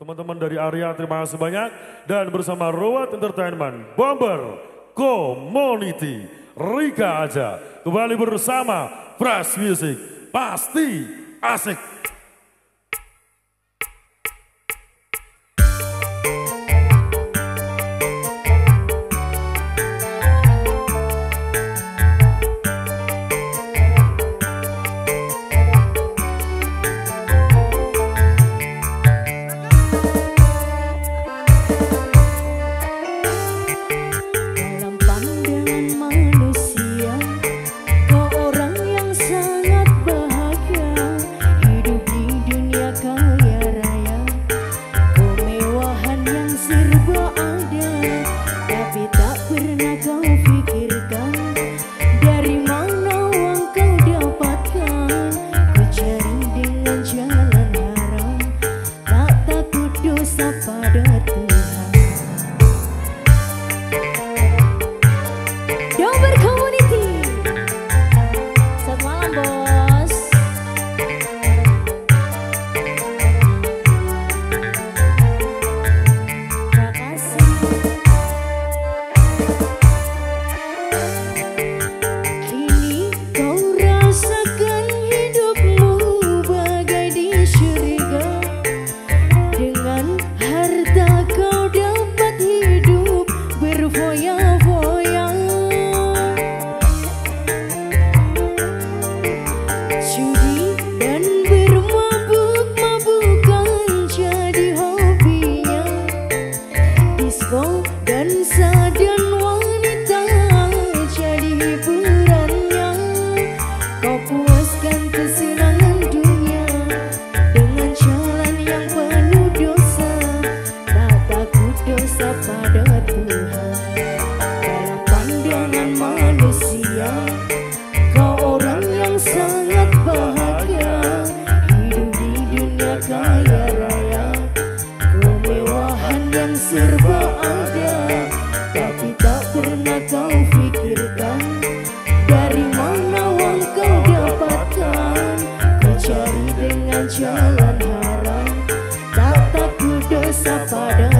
Teman-teman dari Arya terima kasih banyak. Dan bersama Ruat Entertainment, Bomber, Community, Rika aja. Kembali bersama Fresh Music, pasti asik. bagong dan sedih Father.